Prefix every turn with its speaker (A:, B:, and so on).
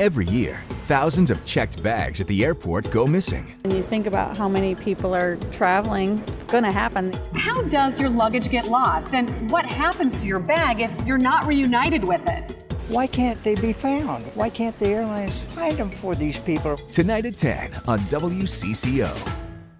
A: Every year, thousands of checked bags at the airport go missing.
B: When you think about how many people are traveling, it's going to happen.
C: How does your luggage get lost? And what happens to your bag if you're not reunited with it?
D: Why can't they be found? Why can't the airlines find them for these people?
A: Tonight at 10 on WCCO.